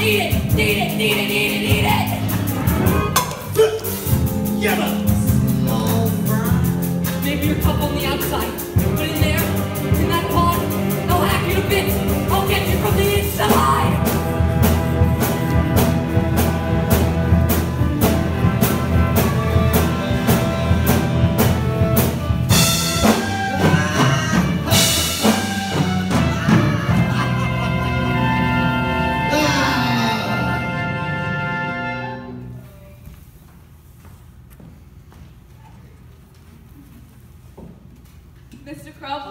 Need it, need it, need it, need it, need it! Yeah! Maybe your cup on the outside, but in there, Mr. Crowbar?